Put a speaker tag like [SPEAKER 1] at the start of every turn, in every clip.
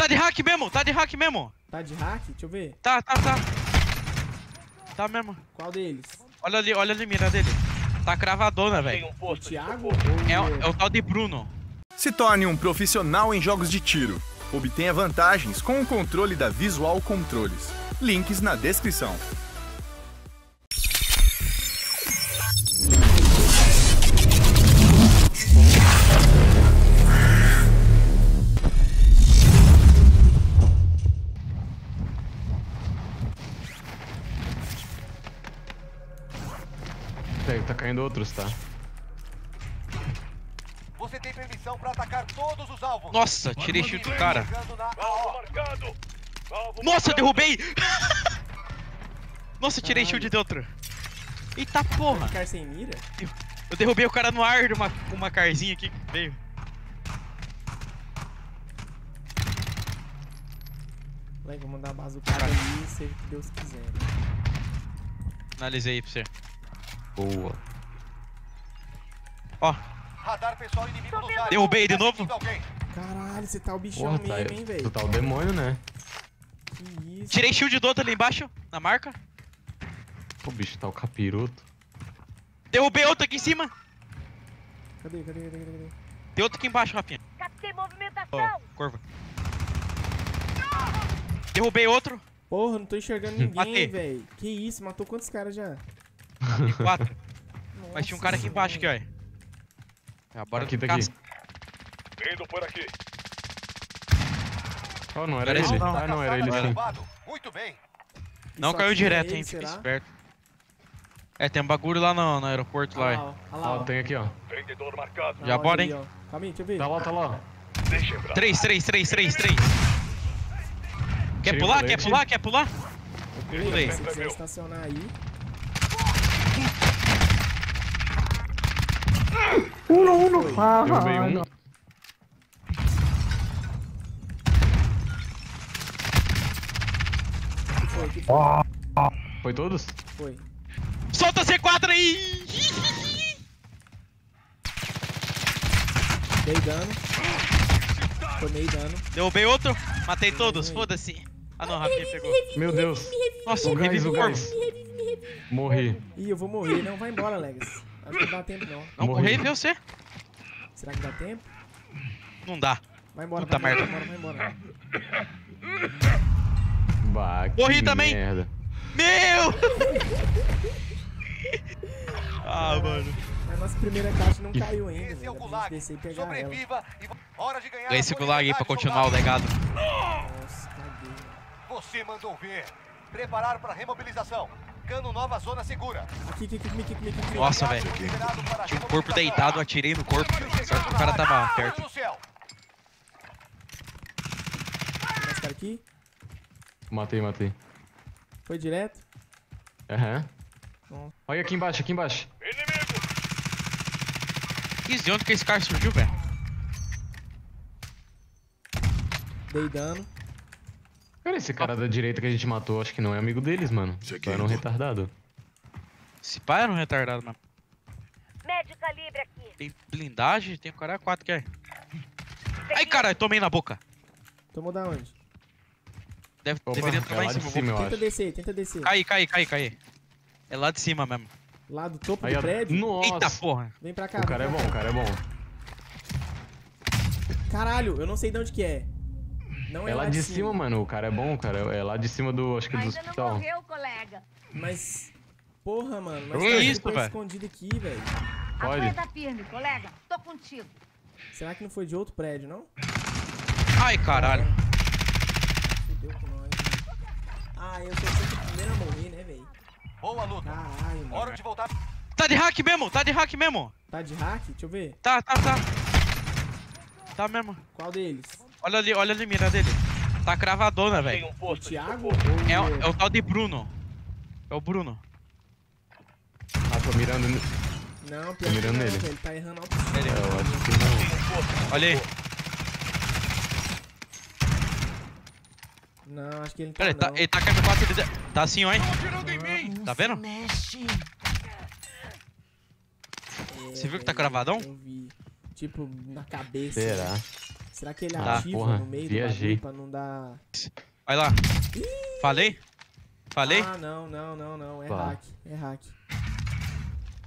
[SPEAKER 1] Tá de hack mesmo, tá de hack mesmo.
[SPEAKER 2] Tá de hack? Deixa eu ver.
[SPEAKER 1] Tá, tá, tá. Tá mesmo.
[SPEAKER 2] Qual deles?
[SPEAKER 1] Olha ali, olha ali mira dele. Tá cravadona, velho.
[SPEAKER 2] O Thiago ou
[SPEAKER 1] É, é o tal de Bruno.
[SPEAKER 3] Se torne um profissional em jogos de tiro. Obtenha vantagens com o controle da Visual Controles. Links na descrição.
[SPEAKER 4] Outros, tá?
[SPEAKER 5] Você tem permissão pra atacar todos os alvos.
[SPEAKER 1] Nossa, tirei shield do cara.
[SPEAKER 5] Na AO.
[SPEAKER 1] Nossa, eu derrubei! Nossa, tirei shield de outro. Eita porra!
[SPEAKER 2] Ficar sem mira?
[SPEAKER 1] Eu derrubei o cara no ar de uma, uma carzinha aqui que veio.
[SPEAKER 2] Moleque, vou mandar a bazucada ali, seja o que Deus quiser. né?
[SPEAKER 1] Analisei aí pra você.
[SPEAKER 4] Boa.
[SPEAKER 1] Ó,
[SPEAKER 5] Radar pessoal inimigo nos.
[SPEAKER 1] Derrubei de novo?
[SPEAKER 2] Caralho, você tá o bichão
[SPEAKER 4] Porra, tá,
[SPEAKER 2] mesmo, hein,
[SPEAKER 4] tu
[SPEAKER 2] velho?
[SPEAKER 4] tá o demônio, né?
[SPEAKER 2] Que isso?
[SPEAKER 1] tirei shield do outro ali embaixo, na marca.
[SPEAKER 4] O bicho tá o capiroto.
[SPEAKER 1] Derrubei outro aqui em cima.
[SPEAKER 2] Cadê, cadê, cadê, cadê? cadê?
[SPEAKER 1] Tem outro aqui embaixo, Rafinha.
[SPEAKER 6] Captei movimentação!
[SPEAKER 1] Curva. Derrubei outro.
[SPEAKER 2] Porra, não tô enxergando ninguém, velho. Que isso, matou quantos caras já?
[SPEAKER 1] Tem quatro. Mas tinha um cara aqui
[SPEAKER 2] Nossa
[SPEAKER 1] embaixo aqui, ó. É, bora
[SPEAKER 4] Aqui,
[SPEAKER 1] do
[SPEAKER 4] tá aqui.
[SPEAKER 1] casco.
[SPEAKER 5] Indo por aqui.
[SPEAKER 4] Oh, não era
[SPEAKER 1] Era
[SPEAKER 4] ele?
[SPEAKER 1] não.
[SPEAKER 4] Ah, não, era ele sim.
[SPEAKER 5] Muito bem.
[SPEAKER 1] Não caiu
[SPEAKER 2] é
[SPEAKER 1] direto,
[SPEAKER 2] ele,
[SPEAKER 1] hein? Fica esperto. É, tem um bagulho lá no, no aeroporto
[SPEAKER 2] Olha
[SPEAKER 1] lá. ó.
[SPEAKER 2] lá,
[SPEAKER 4] Ó,
[SPEAKER 2] ó.
[SPEAKER 4] tem aqui, ó.
[SPEAKER 5] Vendedor marcado.
[SPEAKER 1] Já bora, hein?
[SPEAKER 2] aí, deixa eu ver.
[SPEAKER 4] Tá lá, tá lá.
[SPEAKER 5] Deixa eu
[SPEAKER 1] Três, três, três, três, três. Quer
[SPEAKER 4] Tirei o
[SPEAKER 1] pular? Quer pular? Quer pular?
[SPEAKER 2] Pulei,
[SPEAKER 1] Pulei.
[SPEAKER 2] Se você quiser estacionar aí.
[SPEAKER 4] Derrubei um.
[SPEAKER 2] Que foi, que foi?
[SPEAKER 4] Foi todos?
[SPEAKER 2] Foi.
[SPEAKER 1] Solta C4 aí!
[SPEAKER 2] Dei dano. Tomei dano.
[SPEAKER 1] Derrubei outro. Matei todos, foda-se. Ah não, Rafinha pegou.
[SPEAKER 4] Meu Deus.
[SPEAKER 1] Nossa,
[SPEAKER 4] O gás, o gás. Morri.
[SPEAKER 2] Ih, eu vou morrer. Não, vai embora, Legas. Acho que não dá tempo, não.
[SPEAKER 1] Não
[SPEAKER 4] Morri.
[SPEAKER 1] morri, viu você?
[SPEAKER 2] Será que dá tempo?
[SPEAKER 1] Não dá.
[SPEAKER 2] Vai embora,
[SPEAKER 1] Puta
[SPEAKER 2] vai embora,
[SPEAKER 1] merda.
[SPEAKER 2] vai embora, vai embora.
[SPEAKER 4] Bah, que
[SPEAKER 1] Morri também.
[SPEAKER 4] merda.
[SPEAKER 1] Meu! ah, mano.
[SPEAKER 2] Mas nossa primeira caixa não caiu ainda,
[SPEAKER 5] Esse é o
[SPEAKER 2] pra
[SPEAKER 5] Gulag.
[SPEAKER 2] descer e pegar ela.
[SPEAKER 5] Sobreviva e hora de ganhar.
[SPEAKER 1] Ganhei esse
[SPEAKER 5] a
[SPEAKER 1] gulag aí pra continuar o legado.
[SPEAKER 2] Nossa, caguei.
[SPEAKER 5] Você mandou ver. Preparar para remobilização. Cano nova zona segura.
[SPEAKER 2] Aqui, aqui, aqui, aqui, aqui, aqui, aqui.
[SPEAKER 1] Nossa, velho. Tinha um corpo deitado, atirei no corpo. Sorte que o cara tava perto.
[SPEAKER 2] mais cara aqui.
[SPEAKER 4] Matei, matei.
[SPEAKER 2] Foi direto.
[SPEAKER 4] Aham.
[SPEAKER 2] Bom.
[SPEAKER 4] Olha aqui embaixo, aqui embaixo.
[SPEAKER 1] Isso, de onde que esse cara surgiu, velho?
[SPEAKER 2] Dei dano.
[SPEAKER 4] Cara, esse cara da direita que a gente matou, acho que não é amigo deles, mano. Só era um retardado.
[SPEAKER 1] Esse pai era um retardado mesmo.
[SPEAKER 6] Médio calibre aqui.
[SPEAKER 1] Tem blindagem, tem o cara 4 que é. Ai, caralho, tomei na boca.
[SPEAKER 2] Tomou da onde?
[SPEAKER 1] Deve,
[SPEAKER 4] Opa,
[SPEAKER 1] deveria
[SPEAKER 4] é
[SPEAKER 1] tomar em
[SPEAKER 4] lá de
[SPEAKER 1] cima.
[SPEAKER 4] cima,
[SPEAKER 2] Tenta
[SPEAKER 4] acho.
[SPEAKER 2] descer, tenta descer.
[SPEAKER 1] Cair, cair, cair, cair. É lá de cima mesmo.
[SPEAKER 2] Lá do topo
[SPEAKER 4] Aí,
[SPEAKER 2] do prédio.
[SPEAKER 4] Nossa.
[SPEAKER 1] Eita porra.
[SPEAKER 2] Vem pra cá.
[SPEAKER 4] O cara é bom, o cara é bom.
[SPEAKER 2] Caralho, eu não sei de onde que é. Não é,
[SPEAKER 4] É lá de cima, mano. O cara é bom, cara. É lá de cima do, acho que do
[SPEAKER 6] Ainda não
[SPEAKER 4] hospital.
[SPEAKER 6] morreu, colega.
[SPEAKER 2] Mas. Porra, mano. Mas
[SPEAKER 1] Que
[SPEAKER 2] tá
[SPEAKER 1] isso, velho?
[SPEAKER 2] escondido aqui, velho.
[SPEAKER 4] Pode.
[SPEAKER 6] Aguenta firme, colega. Tô contigo.
[SPEAKER 2] Será que não foi de outro prédio, não?
[SPEAKER 1] Ai, caralho.
[SPEAKER 2] Fudeu com nós. Né? Ah, eu sou sempre o primeiro a morrer, né, velho?
[SPEAKER 5] Boa luta.
[SPEAKER 2] Caralho, mano.
[SPEAKER 5] Hora de voltar.
[SPEAKER 1] Tá de hack mesmo, tá de hack mesmo.
[SPEAKER 2] Tá de hack? Deixa eu ver.
[SPEAKER 1] Tá, tá, tá. Tá mesmo.
[SPEAKER 2] Qual deles?
[SPEAKER 1] Olha ali, olha ali a mira dele. Tá cravadona, velho.
[SPEAKER 2] O Thiago ou
[SPEAKER 1] É, o- é o tal de Bruno. É o Bruno.
[SPEAKER 4] Ah, tô mirando. n-
[SPEAKER 2] Não, pior
[SPEAKER 4] Tô mirando
[SPEAKER 2] não,
[SPEAKER 4] nele.
[SPEAKER 2] Ele tá errando alto.
[SPEAKER 1] Ele-
[SPEAKER 4] É, eu acho que não.
[SPEAKER 1] Olha aí.
[SPEAKER 2] Não, acho que ele tá
[SPEAKER 1] Pera, ele tá, ele tá com a M4 ele tá- assim, ó, hein? Tá vendo?
[SPEAKER 2] É,
[SPEAKER 1] Você viu que tá
[SPEAKER 2] velho,
[SPEAKER 1] cravadão?
[SPEAKER 2] Eu vi. Tipo, na cabeça.
[SPEAKER 4] Será?
[SPEAKER 2] Será que ele
[SPEAKER 4] Ah,
[SPEAKER 2] ativa
[SPEAKER 4] porra,
[SPEAKER 2] no meio
[SPEAKER 4] viajei.
[SPEAKER 2] do bagulho pra não dar...
[SPEAKER 1] Vai lá. Falei? Falei?
[SPEAKER 2] Ah, não, não, não, não. É hack. É hack.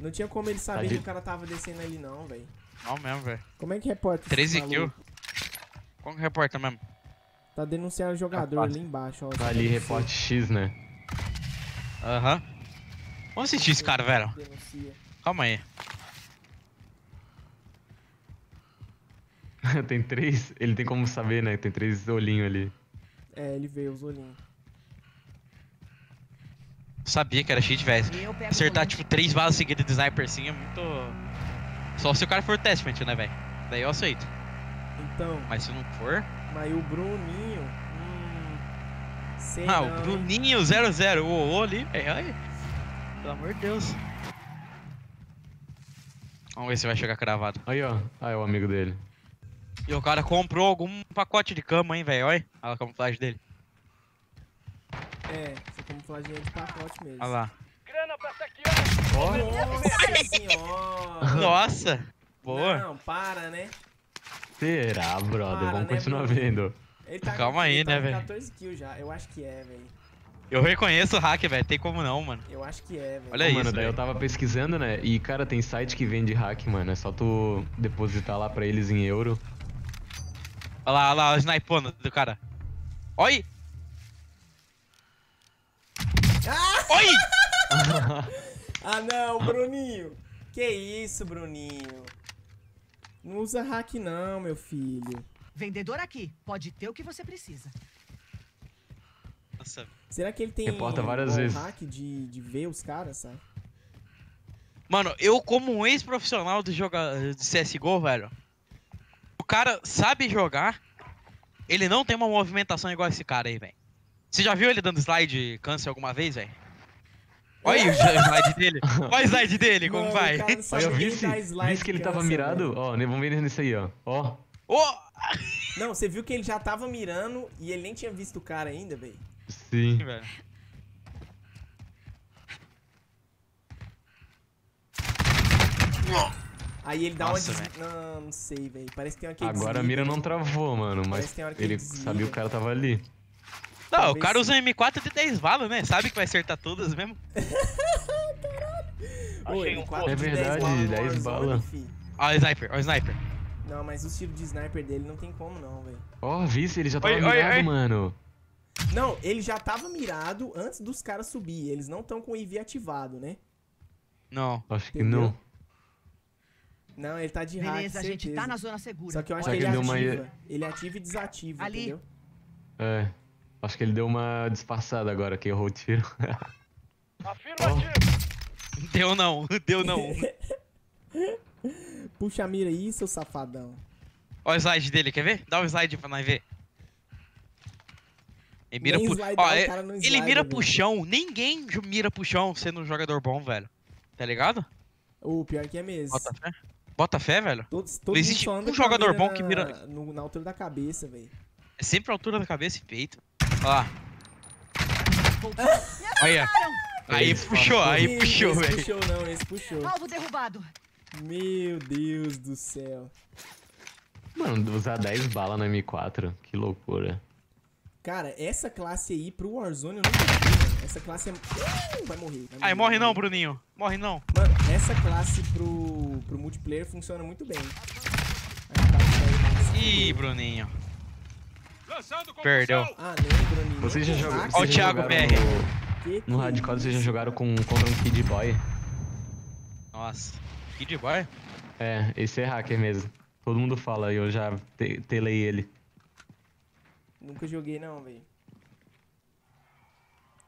[SPEAKER 2] Não tinha como ele saber
[SPEAKER 4] de-
[SPEAKER 2] que o cara tava descendo ali, não, velho.
[SPEAKER 1] Não mesmo, velho.
[SPEAKER 2] Como é que reporta esse
[SPEAKER 1] 13
[SPEAKER 2] maluco?
[SPEAKER 1] kills. Como que reporta mesmo?
[SPEAKER 2] Tá denunciando o jogador ali embaixo, ó.
[SPEAKER 4] Tá ali, reporte X, né?
[SPEAKER 1] Aham. Vamos assistir esse cara, velho.
[SPEAKER 2] Denuncia.
[SPEAKER 1] Calma aí.
[SPEAKER 4] tem três. Ele tem como saber, né? Tem três olhinhos ali.
[SPEAKER 2] É, ele veio os olhinhos.
[SPEAKER 1] Sabia que era cheat, velho. Acertar, tipo, três balas seguidas de sniper assim é muito. Só se o cara for testament, né, velho? Daí eu aceito.
[SPEAKER 2] Então,
[SPEAKER 1] Mas se não for.
[SPEAKER 2] mas o Bruninho... Hum... Sei
[SPEAKER 1] Ah,
[SPEAKER 2] não,
[SPEAKER 1] o? Bruninho 00, o O ali, velho. Pelo amor de Deus. Vamos ver se vai chegar cravado.
[SPEAKER 4] Aí, ó. É o amigo dele.
[SPEAKER 1] E o cara comprou algum pacote de cama, hein, velho. Olha a camuflagem dele.
[SPEAKER 2] É, essa camuflagem é de pacote mesmo.
[SPEAKER 1] Olha lá.
[SPEAKER 2] Nossa senhora!
[SPEAKER 1] Nossa! Boa.
[SPEAKER 2] Não, para, né?
[SPEAKER 4] Será, brother?
[SPEAKER 2] Para,
[SPEAKER 4] Vamos
[SPEAKER 2] né,
[SPEAKER 4] continuar vendo.
[SPEAKER 2] Ele tá
[SPEAKER 1] Calma aí,
[SPEAKER 2] ele tá
[SPEAKER 1] né, velho?
[SPEAKER 2] 14 kills já. Eu acho que é, velho.
[SPEAKER 1] Eu reconheço o hack, velho. Tem como não, mano.
[SPEAKER 2] Eu acho que é, velho.
[SPEAKER 1] Olha
[SPEAKER 4] Pô,
[SPEAKER 1] isso,
[SPEAKER 4] mano, daí eu
[SPEAKER 1] velho.
[SPEAKER 4] tava pesquisando, né? E, cara, tem site que vende hack, mano. É só tu depositar lá pra eles em euro.
[SPEAKER 1] Olha lá, olha lá, o snipando do cara. Oi! Oi!
[SPEAKER 2] Ah, não, Bruninho. Que isso, Bruninho? Não usa hack não, meu filho.
[SPEAKER 7] Vendedor aqui. Pode ter o que você precisa.
[SPEAKER 1] Nossa.
[SPEAKER 2] Será que ele tem
[SPEAKER 4] Reporta várias
[SPEAKER 2] um
[SPEAKER 4] vezes.
[SPEAKER 2] hack de, de ver os caras, sabe?
[SPEAKER 1] Mano, eu como um ex-profissional de, joga... de CSGO, velho. O cara sabe jogar. Ele não tem uma movimentação igual esse cara aí, velho. Você já viu ele dando slide câncer alguma vez, velho? Olha aí o slide dele. Olha o slide dele, como
[SPEAKER 2] Mano,
[SPEAKER 1] vai.
[SPEAKER 4] Olha,
[SPEAKER 2] nem
[SPEAKER 4] vice,
[SPEAKER 2] dar slide
[SPEAKER 4] que ele
[SPEAKER 2] de
[SPEAKER 4] tava
[SPEAKER 2] câncer,
[SPEAKER 4] mirado. Ó, vamos ver nisso aí, ó. Ó.
[SPEAKER 1] Ô!
[SPEAKER 2] Não, você viu que ele já tava mirando e ele nem tinha visto o cara ainda, velho.
[SPEAKER 4] Sim.
[SPEAKER 1] velho.
[SPEAKER 2] Aí ele dá
[SPEAKER 1] Nossa,
[SPEAKER 2] uma des... Não, não sei, velho. Parece que tem uma que
[SPEAKER 4] Agora a
[SPEAKER 2] desliga,
[SPEAKER 4] mira
[SPEAKER 2] né?
[SPEAKER 4] não travou, mano. Mas
[SPEAKER 2] que tem hora que
[SPEAKER 4] ele
[SPEAKER 2] desliga.
[SPEAKER 4] sabia que o cara tava ali.
[SPEAKER 1] Não, o
[SPEAKER 2] Talvez
[SPEAKER 1] cara
[SPEAKER 2] sim.
[SPEAKER 1] usa M4 de 10 balas, né? Sabe que vai acertar todas mesmo.
[SPEAKER 2] Ô, ele quatro
[SPEAKER 4] É
[SPEAKER 2] de 10
[SPEAKER 4] verdade,
[SPEAKER 2] balas no
[SPEAKER 4] 10
[SPEAKER 2] Warzone,
[SPEAKER 4] bala.
[SPEAKER 2] fi.
[SPEAKER 1] Ó o sniper, ó o sniper.
[SPEAKER 2] Não, mas o tiro de sniper dele não tem como não, velho.
[SPEAKER 4] Ó, vice, ele já tava
[SPEAKER 1] Oi,
[SPEAKER 4] mirado,
[SPEAKER 1] oi.
[SPEAKER 4] mano.
[SPEAKER 2] Não, ele já tava mirado antes dos caras subir. Eles não estão com o EV ativado, né?
[SPEAKER 1] Não.
[SPEAKER 4] Acho que
[SPEAKER 2] Entendeu?
[SPEAKER 4] não.
[SPEAKER 2] Não, ele tá de hack,
[SPEAKER 7] Beleza, a gente tá na zona segura.
[SPEAKER 2] Só que eu acho
[SPEAKER 4] Só
[SPEAKER 2] que
[SPEAKER 4] que
[SPEAKER 2] ele
[SPEAKER 4] ele deu uma-
[SPEAKER 2] ativa. Ele ativa e desativa,
[SPEAKER 7] Ali.
[SPEAKER 2] entendeu?
[SPEAKER 4] É. Acho que ele deu uma disfarçada agora que errou o tiro.
[SPEAKER 1] Deu não, deu não.
[SPEAKER 2] Puxa a mira aí, seu safadão.
[SPEAKER 1] Ó o slide dele, quer ver? Dá o slide pra nós ver. Ele mira pro...
[SPEAKER 2] slide
[SPEAKER 1] Ó, é-
[SPEAKER 2] não
[SPEAKER 1] ele mira pro chão. Ninguém mira pro chão sendo um jogador bom, velho. Tá ligado?
[SPEAKER 2] O pior que é mesmo.
[SPEAKER 1] Bota fé. Bota fé, velho.
[SPEAKER 2] Todos,
[SPEAKER 1] Não
[SPEAKER 2] todo mundo
[SPEAKER 1] existe um jogador bom
[SPEAKER 2] na,
[SPEAKER 1] que mira-
[SPEAKER 2] no- na altura da cabeça, velho.
[SPEAKER 1] É sempre a altura da cabeça e peito. Ó lá. Olha. Aí
[SPEAKER 4] Esse
[SPEAKER 1] puxou, aí puxou,
[SPEAKER 2] esse
[SPEAKER 1] velho.
[SPEAKER 2] puxou não, esse puxou.
[SPEAKER 7] Alvo derrubado.
[SPEAKER 2] Meu Deus do céu.
[SPEAKER 4] Mano, usar 10 balas no M4, que loucura.
[SPEAKER 2] Cara, essa classe aí pro Warzone eu nunca vi, mano. Essa classe é... Uh, vai morrer. vai
[SPEAKER 1] Aí,
[SPEAKER 2] morrer,
[SPEAKER 1] morre não. Bruninho. Morre não.
[SPEAKER 2] Mano, essa classe pro, pro multiplayer funciona muito bem.
[SPEAKER 1] Ih, Bruninho. Perdeu.
[SPEAKER 2] Ah, nem, Bruninho.
[SPEAKER 4] Vocês já,
[SPEAKER 2] hack,
[SPEAKER 1] Ó o Thiago
[SPEAKER 4] jogaram
[SPEAKER 1] BR.
[SPEAKER 4] no, Hardcore, vocês já jogaram com, contra um Kid Boy?
[SPEAKER 1] Nossa. Kid Boy?
[SPEAKER 4] É, esse é hacker mesmo. Todo mundo fala e eu já te, telei ele.
[SPEAKER 2] Nunca joguei não, velho.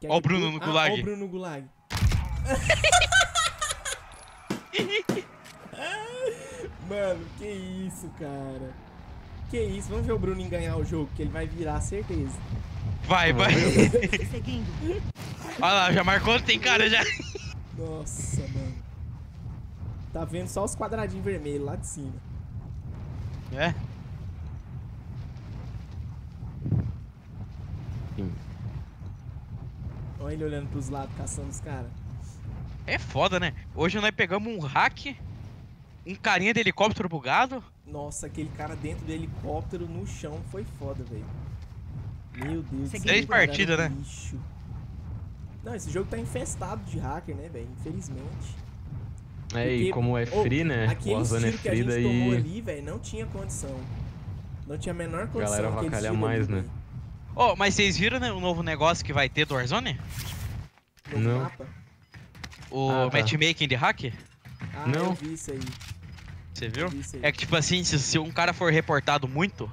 [SPEAKER 2] Quer
[SPEAKER 1] Ó o Bruno no
[SPEAKER 2] Ah,
[SPEAKER 1] Gulag.
[SPEAKER 2] Ó o Bruno no Gulag. Mano, que isso, cara. Que isso, vamos ver o Bruno ganhar o jogo, que ele vai virar, certeza.
[SPEAKER 1] Vai, vai. Olha lá, já marcou, tem cara já.
[SPEAKER 2] Nossa, mano. Tá vendo só os quadradinhos vermelhos lá de cima.
[SPEAKER 1] É?
[SPEAKER 4] Sim.
[SPEAKER 2] Olha ele olhando pros lados, caçando os caras.
[SPEAKER 1] É foda, né? Hoje nós pegamos um hack, um carinha de helicóptero bugado
[SPEAKER 2] Nossa, aquele cara dentro do helicóptero no chão foi foda, velho. Meu Deus.
[SPEAKER 7] Três
[SPEAKER 2] cara era
[SPEAKER 1] partidas, né?
[SPEAKER 2] lixo. Não, esse jogo tá infestado de hacker, né, velho? Infelizmente.
[SPEAKER 4] É, e
[SPEAKER 2] Porque,
[SPEAKER 4] como é free, né?
[SPEAKER 2] Aquele
[SPEAKER 4] Warzone é
[SPEAKER 2] tiro que a
[SPEAKER 4] free,
[SPEAKER 2] gente tomou
[SPEAKER 4] daí.
[SPEAKER 2] ali, velho, não tinha condição. Não tinha a menor condição.
[SPEAKER 4] Galera avacalha
[SPEAKER 2] tiro
[SPEAKER 4] mais,
[SPEAKER 2] ali,
[SPEAKER 4] né?
[SPEAKER 1] Ô, mas vocês viram né, o novo negócio que vai ter do Warzone?
[SPEAKER 2] Novo
[SPEAKER 4] Não.
[SPEAKER 2] mapa.
[SPEAKER 1] O
[SPEAKER 4] Ah, tá.
[SPEAKER 1] matchmaking de hack?
[SPEAKER 2] Ah,
[SPEAKER 4] Não.
[SPEAKER 2] eu vi isso aí.
[SPEAKER 1] Você viu?
[SPEAKER 2] vi isso aí.
[SPEAKER 1] É que tipo assim, se, se um cara for reportado muito,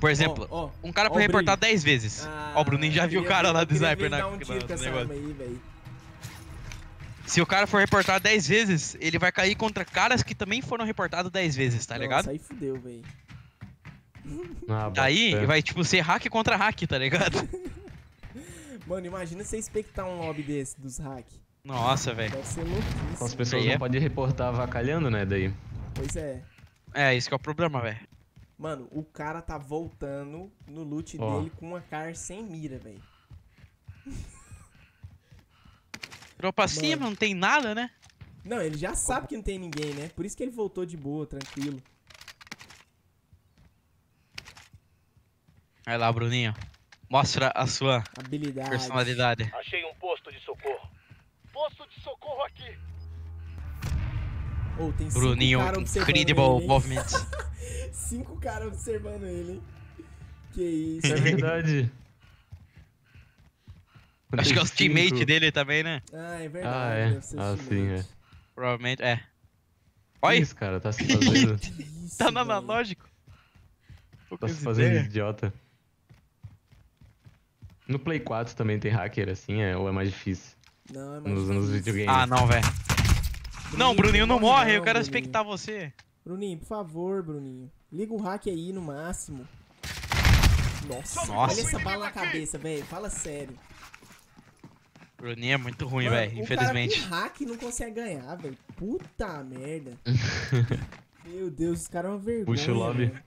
[SPEAKER 1] por exemplo,
[SPEAKER 2] Ó, ó,
[SPEAKER 1] um cara
[SPEAKER 2] ó
[SPEAKER 1] for
[SPEAKER 2] o
[SPEAKER 1] reportado
[SPEAKER 2] brilho.
[SPEAKER 1] 10 vezes.
[SPEAKER 2] Ah,
[SPEAKER 1] Ó, o Bruninho já viu o cara lá do sniper na,
[SPEAKER 2] dar um tiro
[SPEAKER 1] negócio.
[SPEAKER 2] aí.
[SPEAKER 1] Se o cara for reportado 10 vezes, ele vai cair contra caras que também foram reportados 10 vezes, tá ligado?
[SPEAKER 2] Nossa, aí fudeu, velho.
[SPEAKER 4] Ah,
[SPEAKER 1] Daí vai tipo ser hack contra hack, tá ligado?
[SPEAKER 2] Mano, imagina você expectar um lobby desse dos hack.
[SPEAKER 1] Nossa, velho.
[SPEAKER 2] Deve ser louquíssimo.
[SPEAKER 4] As pessoas
[SPEAKER 1] Aí é-
[SPEAKER 4] não podem reportar avacalhando, né? Daí.
[SPEAKER 2] Pois é.
[SPEAKER 1] É, isso que é o problema, velho.
[SPEAKER 2] Mano, o cara tá voltando no loot
[SPEAKER 4] Ó.
[SPEAKER 2] dele com uma car sem mira, velho.
[SPEAKER 1] Virou pra cima, não tem nada, né?
[SPEAKER 2] Não, ele já sabe que não tem ninguém, né? Por isso que ele voltou de boa, tranquilo.
[SPEAKER 1] Vai lá, Bruninho. Mostra a sua
[SPEAKER 2] Habilidade.
[SPEAKER 1] personalidade.
[SPEAKER 5] Achei um posto de socorro. Posto de socorro aqui.
[SPEAKER 2] Ou tem cinco
[SPEAKER 1] Bruninho,
[SPEAKER 2] cara
[SPEAKER 1] incredible
[SPEAKER 2] ele, hein?
[SPEAKER 1] movements.
[SPEAKER 2] Cinco caras observando ele, hein? Que isso.
[SPEAKER 4] É verdade.
[SPEAKER 1] Acho que é os teammates dele também, né?
[SPEAKER 2] Ah, é verdade.
[SPEAKER 4] Ah, é. Ah, sim,
[SPEAKER 2] teammates.
[SPEAKER 1] Provavelmente, é.
[SPEAKER 4] Que
[SPEAKER 1] Olha,
[SPEAKER 4] isso, cara? Tá se fazendo.
[SPEAKER 2] Isso,
[SPEAKER 1] tá no analógico.
[SPEAKER 4] tá se fazendo
[SPEAKER 1] ideias.
[SPEAKER 4] idiota. No Play 4 também tem hacker assim, é? Ou é mais difícil?
[SPEAKER 2] Não, é mais
[SPEAKER 4] Nos, nos videogames.
[SPEAKER 1] Ah, não, velho. Não, Bruninho não morre, eu quero
[SPEAKER 2] Bruninho.
[SPEAKER 1] expectar você.
[SPEAKER 2] Bruninho, por favor, Bruninho. Liga o hack aí no máximo. Nossa,
[SPEAKER 1] Nossa.
[SPEAKER 2] olha essa bala na cabeça, velho. Fala sério.
[SPEAKER 1] Bruninho é muito ruim, velho,
[SPEAKER 2] o
[SPEAKER 1] infelizmente.
[SPEAKER 2] Com hack não consegue ganhar, velho. Puta merda. Meu Deus, os caras é uma vergonha.
[SPEAKER 4] Puxa o lobby.
[SPEAKER 2] velho.